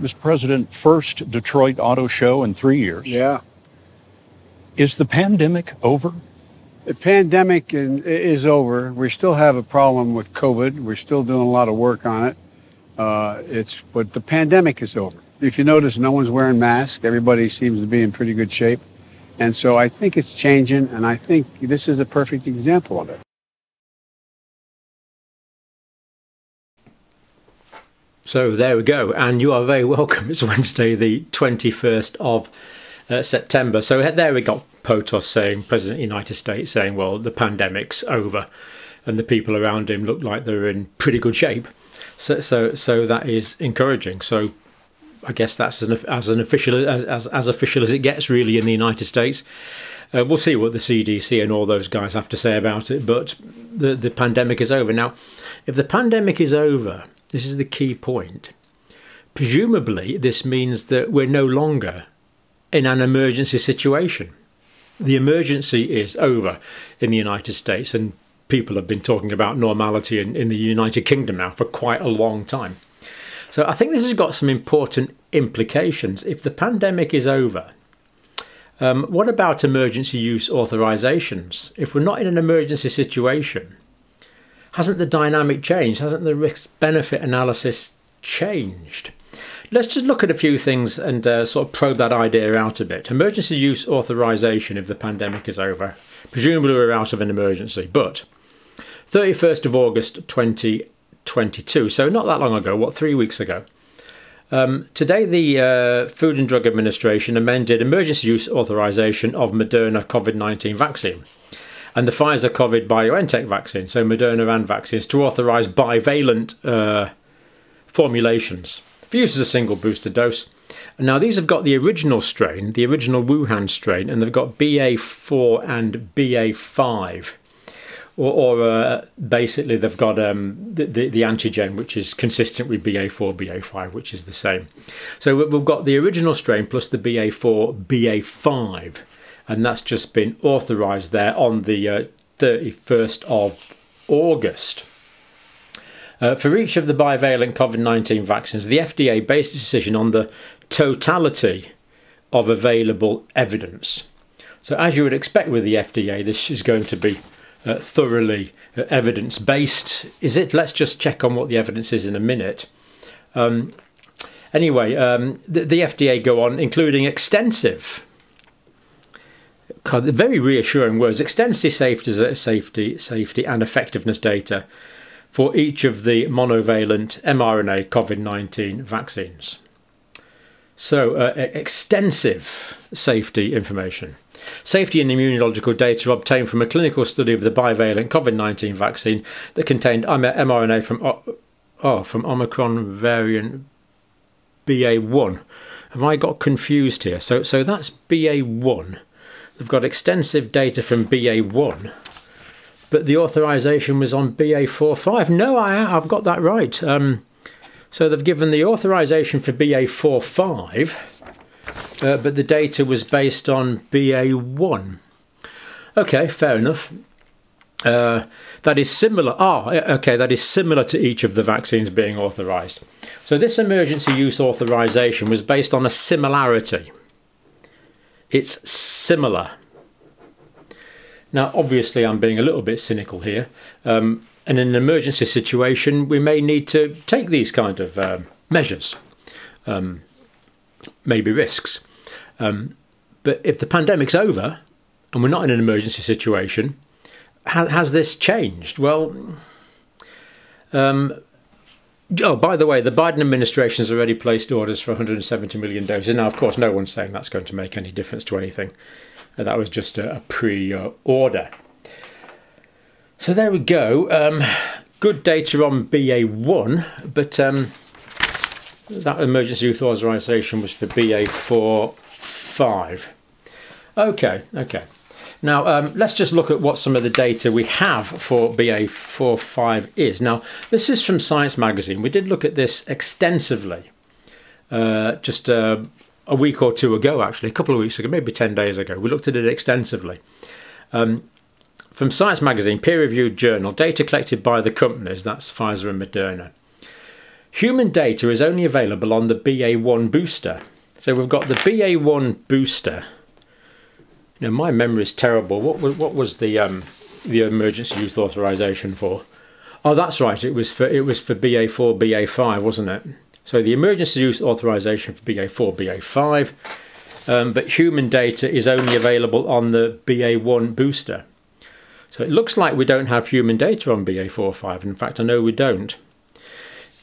Mr. President, first Detroit Auto Show in three years. Yeah. Is the pandemic over? The pandemic is over. We still have a problem with COVID. We're still doing a lot of work on it. Uh, it's but the pandemic is over. If you notice, no one's wearing masks. Everybody seems to be in pretty good shape, and so I think it's changing. And I think this is a perfect example of it. So there we go, and you are very welcome. It's Wednesday, the 21st of uh, September. So there we got POTUS saying, President of the United States saying, well, the pandemic's over, and the people around him look like they're in pretty good shape. So, so, so that is encouraging. So, I guess that's as an, as an official as, as, as official as it gets really in the United States. Uh, we'll see what the CDC and all those guys have to say about it. But the the pandemic is over now. If the pandemic is over, this is the key point. Presumably, this means that we're no longer in an emergency situation. The emergency is over in the United States, and people have been talking about normality in, in the United Kingdom now for quite a long time. So I think this has got some important implications. If the pandemic is over, um, what about emergency use authorizations? If we're not in an emergency situation, hasn't the dynamic changed? Hasn't the risk benefit analysis changed? Let's just look at a few things and uh, sort of probe that idea out a bit. Emergency use authorization if the pandemic is over. Presumably we're out of an emergency, but 31st of August 2022, so not that long ago, what, three weeks ago. Um, today, the uh, Food and Drug Administration amended emergency use authorization of Moderna COVID 19 vaccine and the Pfizer COVID BioNTech vaccine, so Moderna and vaccines, to authorise bivalent uh, formulations for use as a single booster dose. Now, these have got the original strain, the original Wuhan strain, and they've got BA4 and BA5. Or, or uh, basically, they've got um, the, the, the, antigen, which is consistent with BA4, BA5, which is the same. So we've got the original strain plus the BA4, BA5 and that's just been authorised there on the uh, 31st of August. Uh, for each of the bivalent COVID 19 vaccines, the FDA based a decision on the totality of available evidence. So, as you would expect with the FDA, this is going to be uh, thoroughly uh, evidence based. Is it? Let's just check on what the evidence is in a minute. Um, anyway, um, the, the FDA go on, including extensive very reassuring words extensive safety, safety, safety and effectiveness data for each of the monovalent mRNA COVID 19 vaccines. So, uh, extensive safety information. Safety and immunological data obtained from a clinical study of the bivalent COVID 19 vaccine that contained mRNA from, oh, from Omicron variant BA1. Have I got confused here? So, so that's BA1 They've got extensive data from BA1, but the authorization was on BA45. No, I I, have got that right. Um, so they've given the authorization for BA45, uh, but the data was based on BA1. Okay, fair enough. Uh, that is similar. Ah, okay, that is similar to each of the vaccines being authorized. So this emergency use authorization was based on a similarity. It's similar. Now, obviously, I'm being a little bit cynical here. Um, and in an emergency situation, we may need to take these kind of um, measures, um, maybe risks. Um, but if the pandemic's over and we're not in an emergency situation, ha- has this changed? Well, um, Oh, by the way, the Biden administration has already placed orders for 170 million doses. Now, of course, no one's saying that's going to make any difference to anything. Uh, that was just a, pre order. So there we go. Um, good data on BA1, but um, that emergency youth authorization was for BA4 5. Okay, okay. Now, um, let's just look at what some of the data we have for BA45 is. Now, this is from Science Magazine. We did look at this extensively uh, just uh, a week or two ago, actually, a couple of weeks ago, maybe 10 days ago. We looked at it extensively. Um, from Science Magazine, peer reviewed journal, data collected by the companies, that's Pfizer and Moderna, Human data is only available on the BA1 booster. So we've got the BA1 booster. Now my memory is terrible. What was what was the um, the emergency use authorization for? Oh, that's right. It was for it was for BA4, BA5, wasn't it? So the emergency use authorization for BA4, BA5, um, but human data is only available on the BA1 booster. So it looks like we don't have human data on BA4, 5. In fact, I know we don't.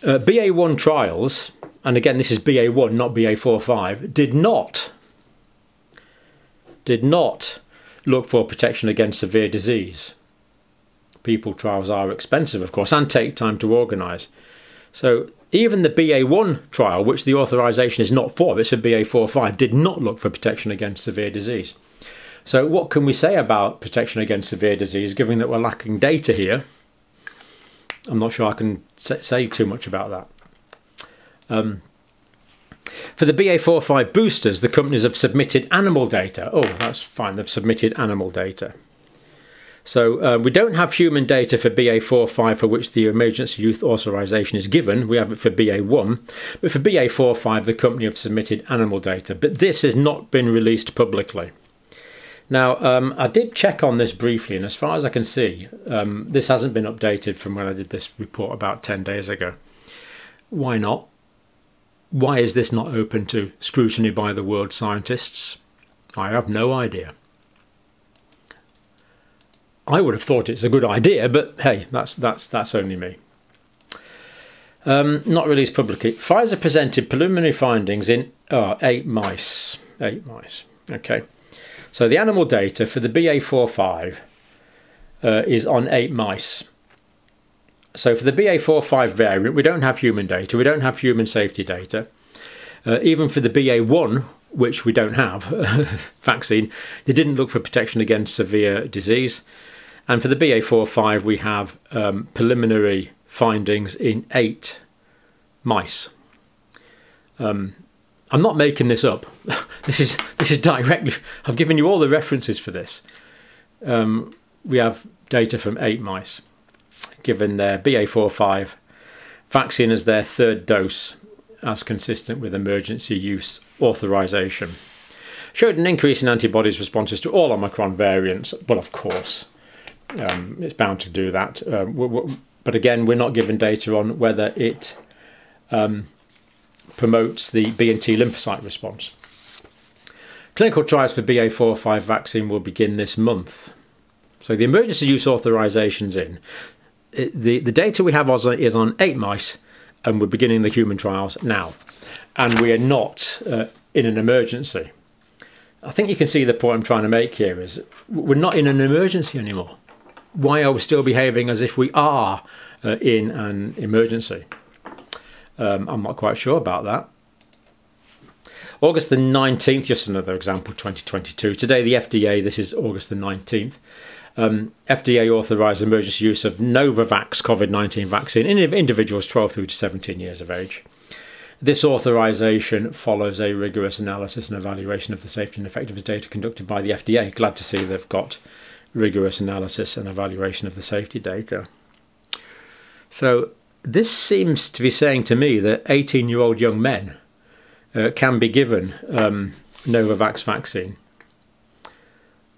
Uh, BA1 trials, and again this is BA1, not BA4, 5, did not did not look for protection against severe disease. People trials are expensive, of course, and take time to organise. So even the BA1 trial, which the authorisation is not for, it's a BA45, did not look for protection against severe disease. So what can we say about protection against severe disease, given that we're lacking data here? I'm not sure I can say too much about that. Um, for the BA45 boosters, the companies have submitted animal data. Oh, that's fine, they've submitted animal data. So uh, we don't have human data for BA45 for which the emergency youth authorization is given. We have it for BA1. But for BA45, the company have submitted animal data. But this has not been released publicly. Now, um, I did check on this briefly, and as far as I can see, um, this hasn't been updated from when I did this report about 10 days ago. Why not? Why is this not open to scrutiny by the world scientists? I have no idea. I would have thought it's a good idea, but hey, that's that's that's only me. Um, not released publicly. Pfizer presented preliminary findings in oh, eight mice. Eight mice. Okay. So the animal data for the BA45 uh, is on eight mice. So for the BA45 variant, we don't have human data, we don't have human safety data. Uh, even for the BA1, which we don't have vaccine, they didn't look for protection against severe disease. And for the BA45, we have um, preliminary findings in eight mice. Um, I'm not making this up. this is this is directly. I've given you all the references for this. Um, we have data from eight mice, given their BA45 vaccine as their third dose, as consistent with emergency use authorization. Showed an increase in antibodies responses to all Omicron variants. Well, of course, um, it's bound to do that. Um, but again, we're not given data on whether it um, promotes the B and T lymphocyte response. Clinical trials for BA4-5 vaccine will begin this month. So the emergency use authorisation's in. The, the data we have is on eight mice, and we're beginning the human trials now. And we are not uh, in an emergency. I think you can see the point I'm trying to make here is we're not in an emergency anymore. Why are we still behaving as if we are uh, in an emergency? Um, I'm not quite sure about that. August the 19th, just another example, 2022. Today, the FDA, this is August the 19th, um, FDA authorised emergency use of Novavax COVID 19 vaccine in individuals 12 through to 17 years of age. This authorisation follows a rigorous analysis and evaluation of the safety and effectiveness data conducted by the FDA. Glad to see they've got rigorous analysis and evaluation of the safety data. So, this seems to be saying to me that 18 year old young men uh, can be given um, Novavax vaccine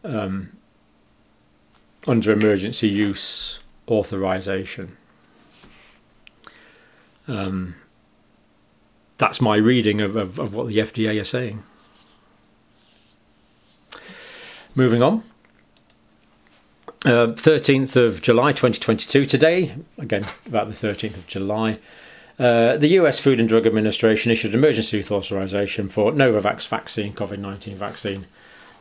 um, under emergency use authorization. Um, that's my reading of, of, of what the FDA are saying. Moving on. 13th uh, of July 2022. Today, again, about the 13th of July, uh, the US Food and Drug Administration issued emergency authorization for Novavax vaccine, COVID 19 vaccine,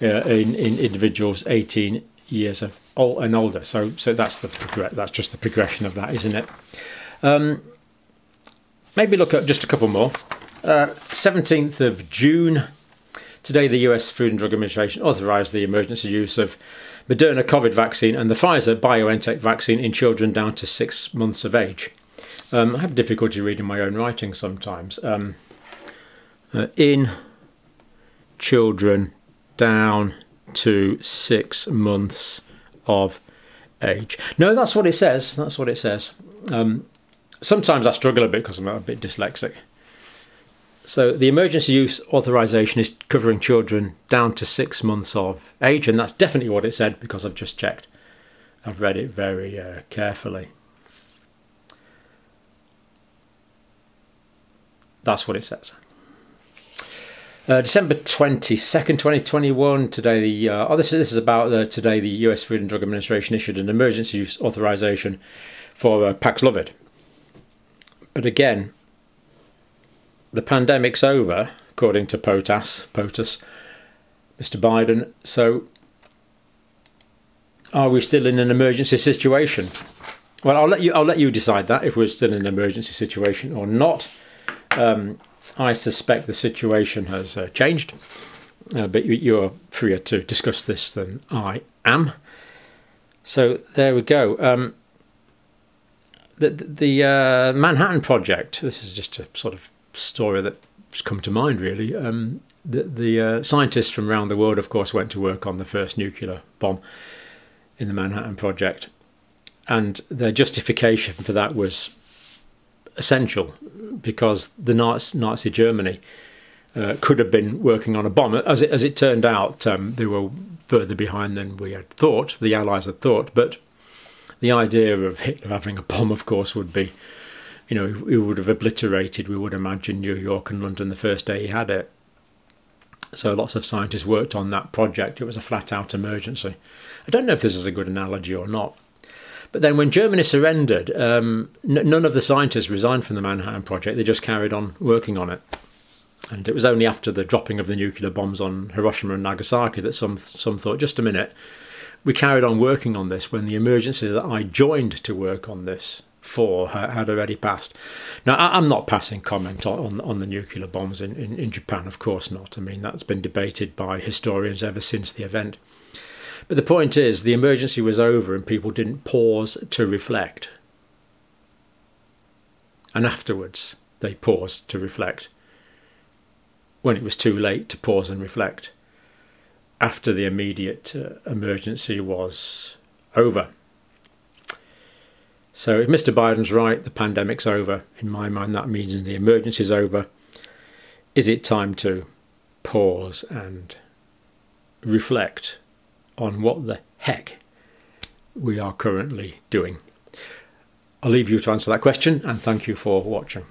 uh, in, in individuals 18 years of old and older. So, so that's the that's just the progression of that, isn't it? Um, maybe look at just a couple more. Uh, 17th of June. Today, the US Food and Drug Administration authorized the emergency use of Moderna COVID vaccine and the Pfizer BioNTech vaccine in children down to six months of age. Um, I have difficulty reading my own writing sometimes. Um, uh, in children down to six months of age. No, that's what it says. That's what it says. Um, sometimes I struggle a bit because I'm a bit dyslexic. So the emergency use authorization is covering children down to six months of age, and that's definitely what it said because I've just checked. I've read it very uh, carefully. That's what it says. Uh, December 22nd, 2021, today the, uh, oh this is, this is about uh, today the US Food and Drug Administration issued an emergency use authorization for uh, Paxlovid. But again, the pandemic's over, according to POTAS, POTUS, Mr. Biden. So, are we still in an emergency situation? Well, I'll let you. I'll let you decide that if we're still in an emergency situation or not. Um, I suspect the situation has uh, changed, uh, but you're freer to discuss this than I am. So there we go. Um, the the uh, Manhattan Project. This is just a sort of story that's come to mind, really. Um, the the uh, scientists from around the world, of course, went to work on the first nuclear bomb in the Manhattan Project, and their justification for that was essential because the Nazi, Germany uh, could have been working on a bomb. As it, as it turned out, um, they were further behind than we had thought, the Allies had thought. But the idea of Hitler having a bomb, of course, would be, you know, he would have obliterated, we would imagine, New York and London the first day he had it. So lots of scientists worked on that project. It was a flat out emergency. I don't know if this is a good analogy or not. But then when Germany surrendered, um, none of the scientists resigned from the Manhattan Project. They just carried on working on it. And it was only after the dropping of the nuclear bombs on Hiroshima and Nagasaki that some some thought, just a minute, we carried on working on this when the emergency that I joined to work on this for had already passed. Now, I'm not passing comment on, on the nuclear bombs in, in, in Japan, of course not. I mean, that's been debated by historians ever since the event. But the point is, the emergency was over and people didn't pause to reflect. And afterwards, they paused to reflect. When it was too late to pause and reflect. After the immediate uh, emergency was over. So if Mr. Biden's right, the pandemic's over. In my mind, that means the emergency's over. Is it time to pause and reflect on what the heck we are currently doing. I'll leave you to answer that question and thank you for watching.